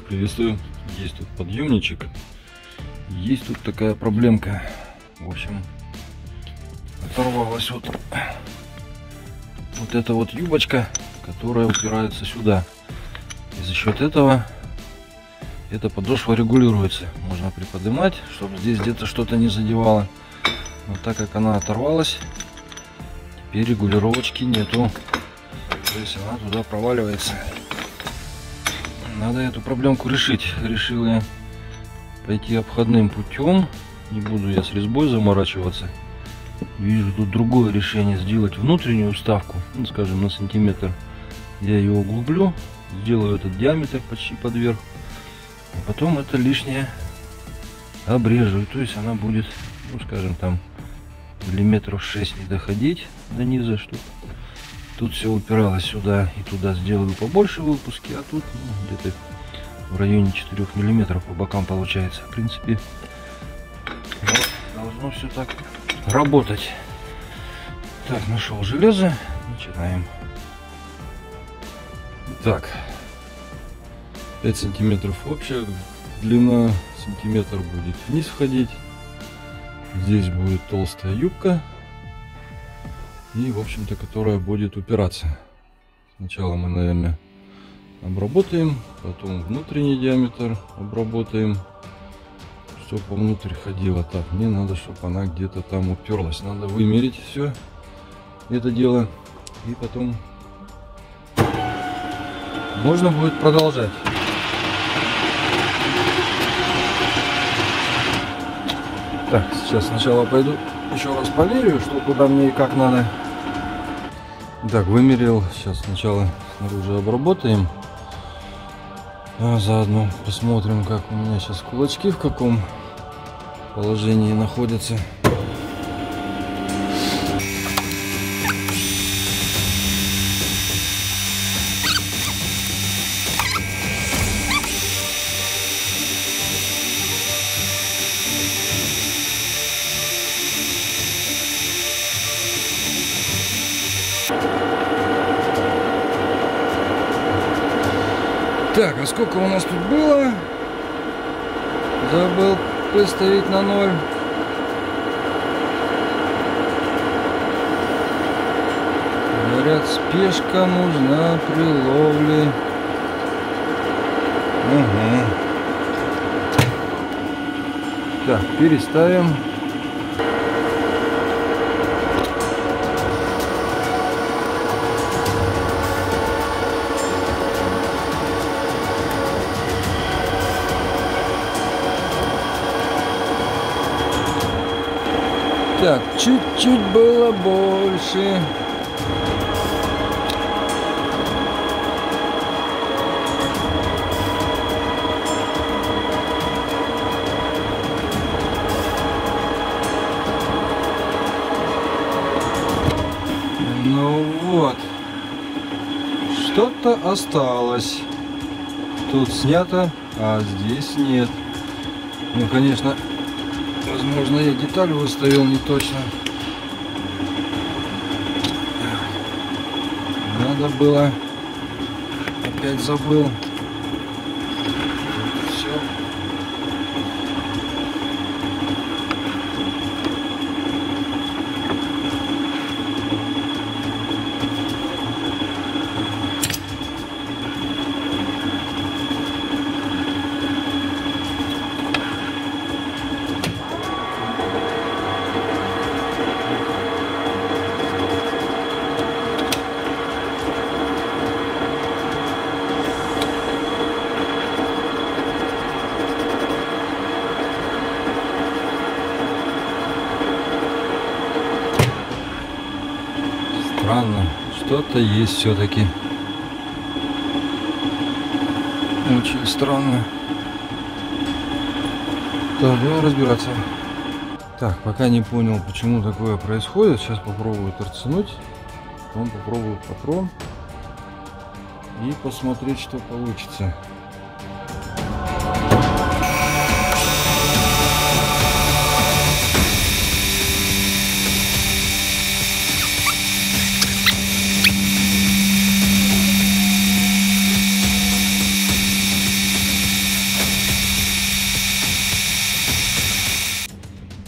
Всех приветствую. Есть тут подъемничек. Есть тут такая проблемка. В общем, оторвалась вот, вот эта вот юбочка, которая упирается сюда. И за счет этого эта подошва регулируется. Можно приподнимать, чтобы здесь где-то что-то не задевало. Но так как она оторвалась, теперь регулировочки нету. То есть она туда проваливается. Надо эту проблемку решить. Решил я пойти обходным путем. Не буду я с резьбой заморачиваться. Вижу тут другое решение. Сделать внутреннюю вставку, ну, скажем, на сантиметр. Я ее углублю. Сделаю этот диаметр почти под верх. А потом это лишнее обрежу. То есть она будет, ну скажем, там миллиметров 6 не доходить до низа, чтобы Тут все упиралось сюда и туда. Сделаю побольше выпуски, а тут ну, где-то в районе 4 миллиметров по бокам получается. В принципе, должно все так работать. Так, нашел железо. Начинаем. Так, 5 сантиметров общая длина, сантиметр будет вниз входить. Здесь будет толстая юбка и, в общем-то, которая будет упираться. Сначала мы, наверное, обработаем, потом внутренний диаметр обработаем, чтобы внутрь ходила. Так, мне надо, чтобы она где-то там уперлась. Надо вымерить все это дело и потом можно будет продолжать. Так, сейчас сначала пойду еще раз померяю, что куда мне и как надо. Так, вымерил. Сейчас сначала снаружи обработаем. А заодно посмотрим, как у меня сейчас кулачки в каком положении находятся. Так, а сколько у нас тут было? Забыл выставить на ноль. Говорят, спешка нужна при ловле. Угу. Так, переставим. Так, чуть-чуть было больше. Ну вот. Что-то осталось. Тут снято, а здесь нет. Ну, конечно, Возможно, я деталь выставил не точно. Надо было. Опять забыл. Странно, что-то есть все-таки. Очень странно. Так, будем разбираться. Так, пока не понял, почему такое происходит. Сейчас попробую торцануть. Потом попробую патрон. И посмотреть, что получится.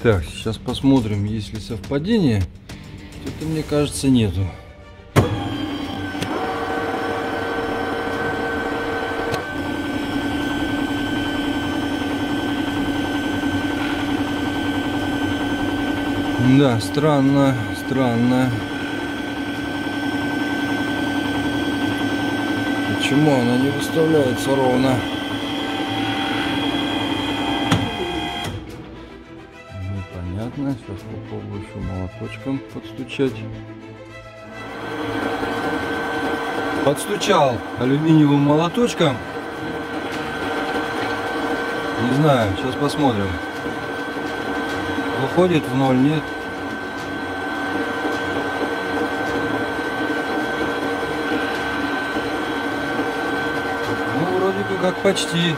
Так, сейчас посмотрим, есть ли совпадение. Что-то мне кажется нету. Да, странно, странно. Почему она не выставляется ровно? Сейчас попробую еще молоточком подстучать. Подстучал алюминиевым молоточком. Не знаю, сейчас посмотрим. Выходит в ноль, нет? Ну, вроде бы как почти.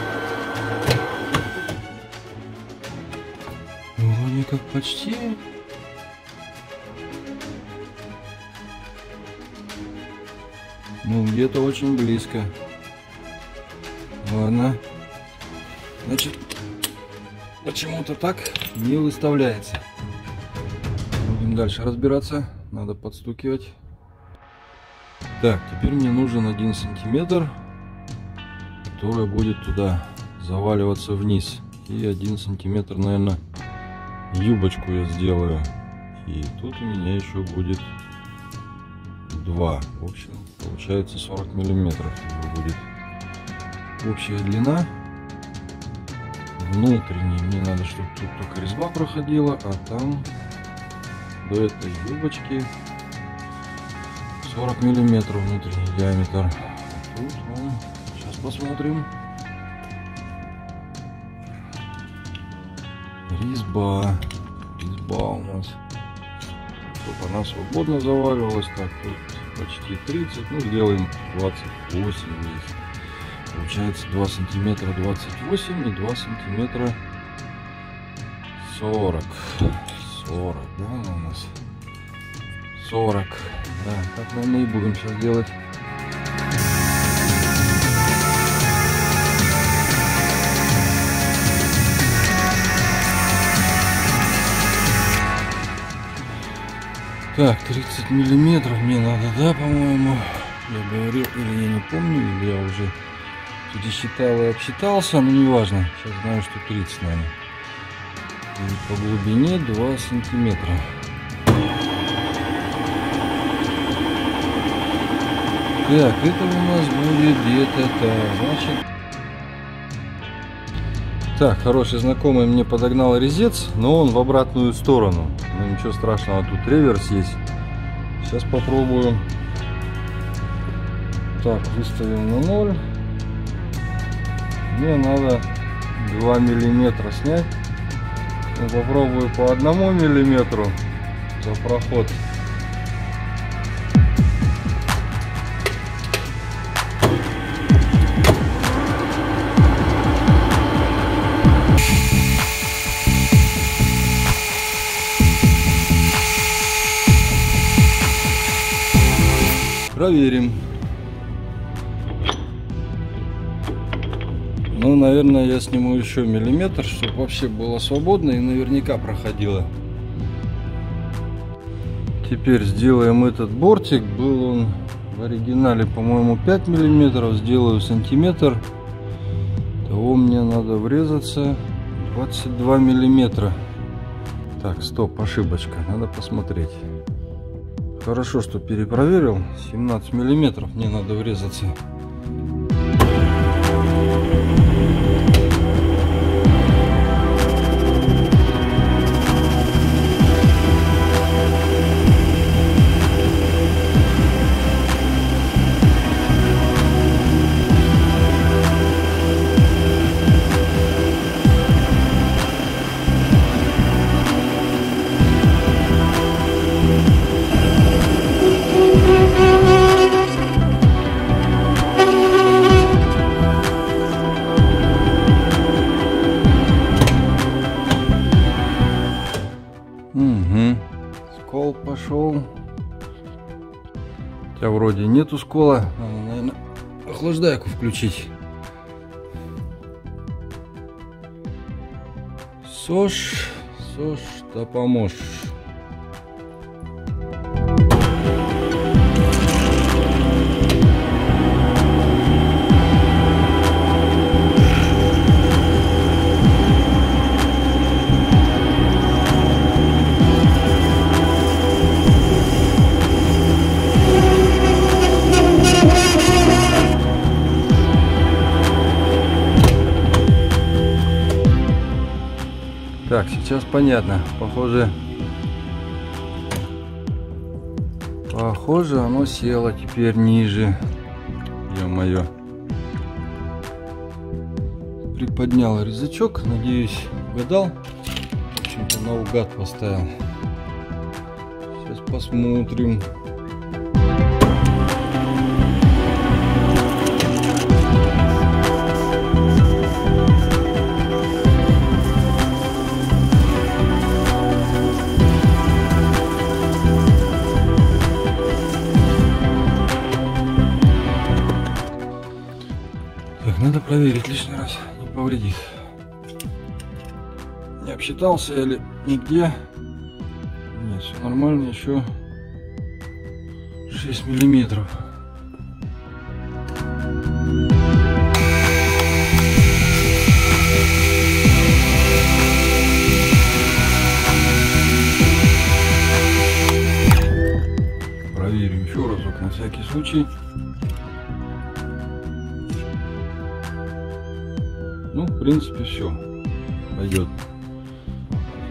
Как почти. Ну, где-то очень близко. Ладно. Значит, почему-то так не выставляется. Будем дальше разбираться. Надо подстукивать. Так, теперь мне нужен один сантиметр, который будет туда заваливаться вниз. И один сантиметр, наверное, юбочку я сделаю. И тут у меня еще будет 2. В общем, получается 40 миллиметров будет общая длина. Внутренний мне надо, чтобы тут только резьба проходила, а там до этой юбочки 40 миллиметров внутренний диаметр. Тут, ну, сейчас посмотрим. Резьба. Резьба у нас. Чтобы она свободно заваливалась. Так, тут почти 30. Ну, сделаем 28 здесь. Получается 2 сантиметра 28 и 2 сантиметра 40. 40, да, у нас? 40. Да, так мы и будем сейчас делать. Так, 30 миллиметров мне надо, да, по-моему? Я говорил, или я не помню, или я уже тут и считал и обсчитался, но не важно. Сейчас знаю, что 30, наверное. И по глубине 2 сантиметра. Так, это у нас будет где-то так, значит... Так, хороший знакомый мне подогнал резец, но он в обратную сторону. Ну ничего страшного, тут реверс есть. Сейчас попробую. Так, выставим на ноль. Мне надо 2 миллиметра снять. Попробую по одному миллиметру за проход. Проверим. Ну, наверное, я сниму еще миллиметр, чтобы вообще было свободно и наверняка проходило. Теперь сделаем этот бортик. Был он в оригинале, по-моему, 5 миллиметров. Сделаю сантиметр. Того мне надо врезаться 22 миллиметра. Так, стоп, ошибочка. Надо посмотреть. Хорошо, что перепроверил. 17 миллиметров мне надо врезаться. Пошел. Хотя вроде нету скола. Надо, наверное, охлаждайку включить. СОЖ, Все, что поможешь. Так, сейчас понятно. Похоже, похоже, оно село теперь ниже. Ё-моё. Приподнял резачок, надеюсь, угадал. В общем-то, наугад поставил. Сейчас посмотрим. Проверить лишний раз, не повредит. Не обсчитался или нигде. Нет, все нормально, еще 6 миллиметров. Проверим еще разок на всякий случай. Принципе, все. Пойдет.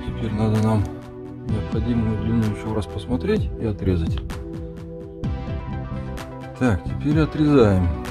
Теперь надо нам необходимую длину еще раз посмотреть и отрезать. Так, теперь отрезаем.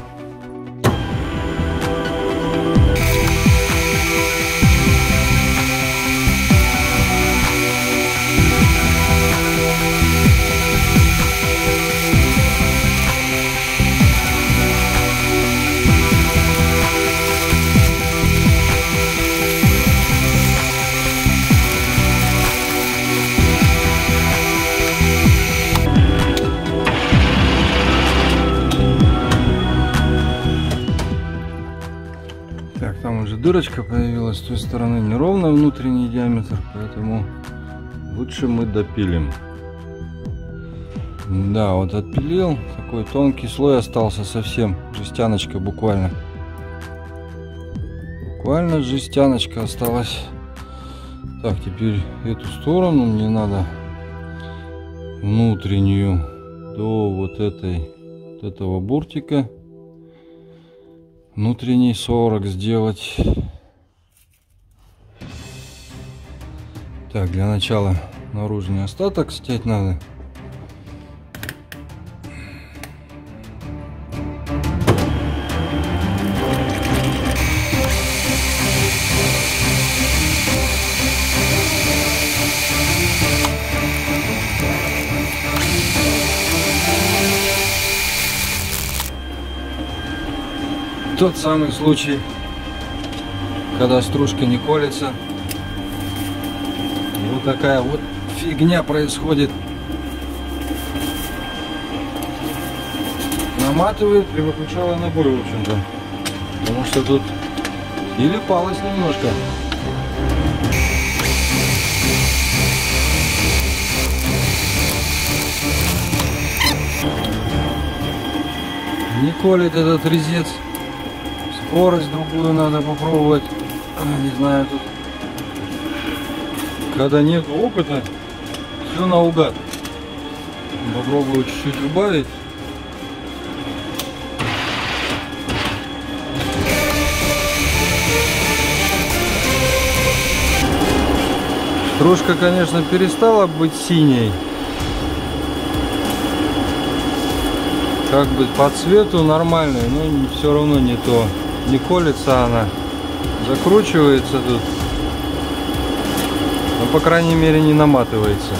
Дырочка появилась с той стороны неровно внутренний диаметр, поэтому лучше мы допилим. Да, вот отпилил, такой тонкий слой остался совсем, жестяночка буквально. Буквально жестяночка осталась. Так, теперь эту сторону мне надо внутреннюю до вот этой вот этого буртика внутренний 40 сделать. Так, для начала наружный остаток снять надо. Тот самый случай, когда стружка не колется. И вот такая вот фигня происходит. Наматывает и выключала на бой, в общем-то. Потому что тут или палось немножко. Не колет этот резец. Скорость другую надо попробовать. Не знаю тут. Когда нет опыта, все наугад. Попробую чуть-чуть убавить. Стружка, конечно, перестала быть синей. Как бы по цвету нормальный, но все равно не то. Не колется она. Закручивается тут. Но, по крайней мере, не наматывается.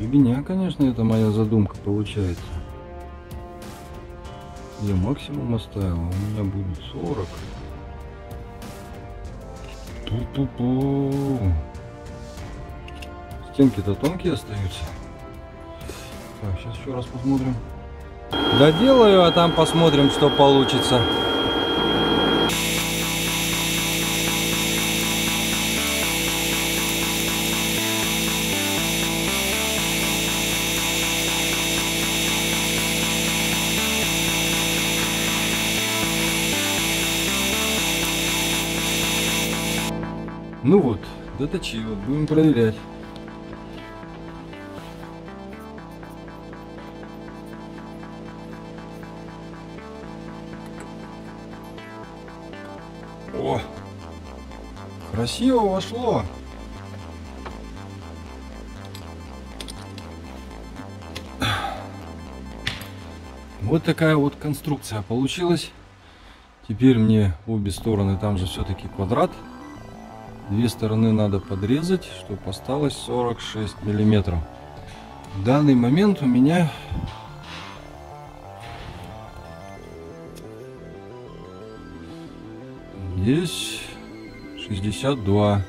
Фигня, конечно, это моя задумка получается. Я максимум оставил, у меня будет 40. Ту-ту-ту. Стенки-то тонкие остаются. Так, сейчас еще раз посмотрим. Доделаю, а там посмотрим, что получится. Ну вот, доточил, будем проверять. О, красиво вошло. Вот такая вот конструкция получилась. Теперь мне обе стороны, там же все-таки квадрат. Две стороны надо подрезать, чтобы осталось 46 миллиметров. В данный момент у меня здесь 62.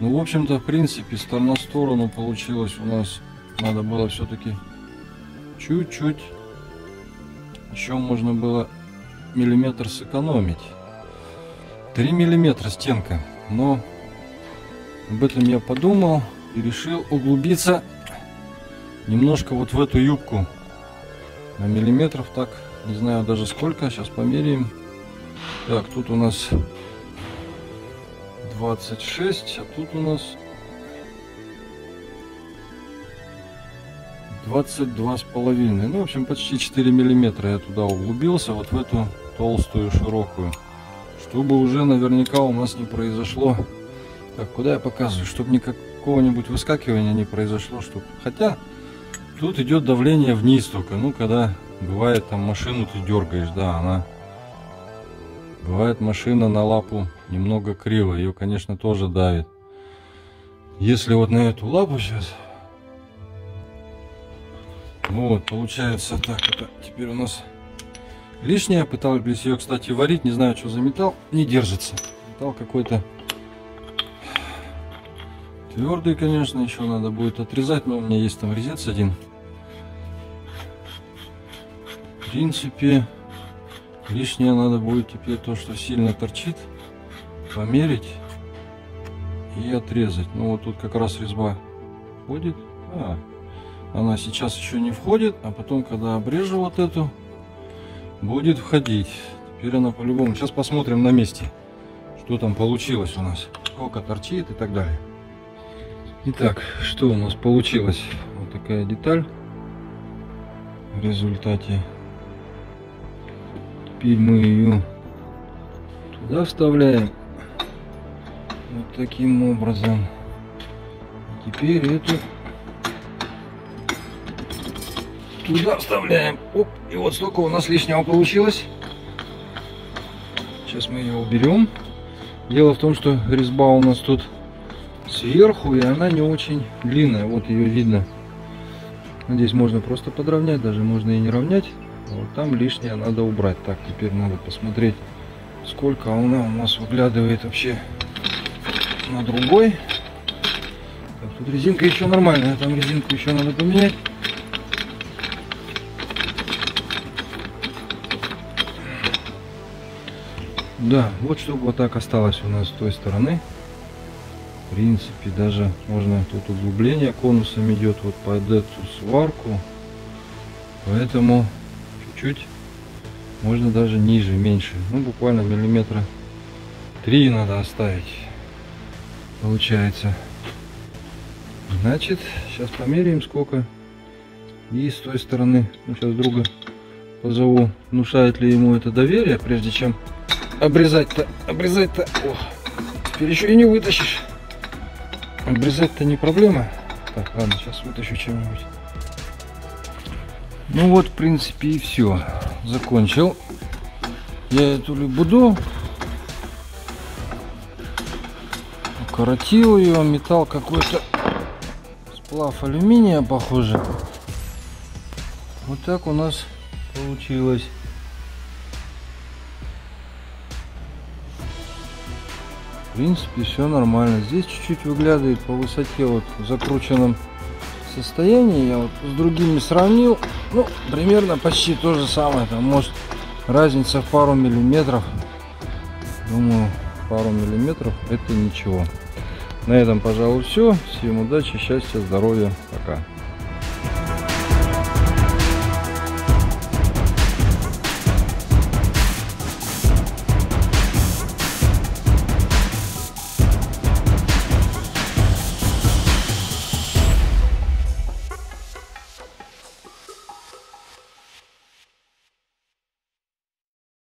Ну, в общем-то, в принципе, сторона сторону получилось у нас. Надо было все-таки чуть-чуть. Еще можно было миллиметр сэкономить. 3 миллиметра стенка. Но об этом я подумал и решил углубиться немножко вот в эту юбку. На миллиметров так, не знаю даже сколько, сейчас померяем. Так, тут у нас 26, а тут у нас 22 с половиной. Ну, в общем, почти 4 миллиметра я туда углубился, вот в эту толстую, широкую чтобы уже наверняка у нас не произошло. Так, куда я показываю? Чтобы никакого-нибудь выскакивания не произошло. Чтобы... Хотя тут идет давление вниз только. Ну, когда бывает там машину ты дергаешь, да, она... Бывает машина на лапу немного криво. Ее, конечно, тоже давит. Если вот на эту лапу сейчас... Вот, получается так, это теперь у нас лишняя. Пытались ее, кстати, варить. Не знаю, что за металл. Не держится. Металл какой-то твердый, конечно. Еще надо будет отрезать. Но у меня есть там резец один. В принципе, лишнее надо будет теперь то, что сильно торчит, померить и отрезать. Ну вот тут как раз резьба входит. А, она сейчас еще не входит, а потом, когда обрежу вот эту, будет входить. Теперь она по-любому. Сейчас посмотрим на месте, что там получилось у нас. Сколько торчит и так далее. Итак, что у нас получилось? Вот такая деталь в результате. Теперь мы ее туда вставляем. Вот таким образом. Теперь эту туда вставляем. Оп, и вот столько у нас лишнего получилось. Сейчас мы ее уберем. Дело в том, что резьба у нас тут сверху, и она не очень длинная. Вот ее видно. Здесь можно просто подровнять, даже можно и не равнять. Вот там лишнее надо убрать. Так, теперь надо посмотреть, сколько она у нас выглядывает вообще на другой. Так, тут резинка еще нормальная, там резинку еще надо поменять. Да, вот чтобы вот так осталось у нас с той стороны. В принципе, даже можно тут углубление конусом идет вот под эту сварку. Поэтому чуть-чуть можно даже ниже, меньше. Ну, буквально миллиметра три надо оставить. Получается. Значит, сейчас померяем сколько. И с той стороны, ну, сейчас друга позову, внушает ли ему это доверие, прежде чем обрезать-то, обрезать-то, теперь еще и не вытащишь. Обрезать-то не проблема. Так, ладно, сейчас вытащу чем-нибудь. Ну вот, в принципе, и все. Закончил. Я эту лебуду укоротил ее, металл какой-то сплав алюминия, похоже. Вот так у нас получилось. В принципе, все нормально. Здесь чуть-чуть выглядывает по высоте вот в закрученном состоянии. Я вот с другими сравнил. Ну, примерно почти то же самое. Там может разница в пару миллиметров. Думаю, пару миллиметров это ничего. На этом, пожалуй, все. Всем удачи, счастья, здоровья. Пока.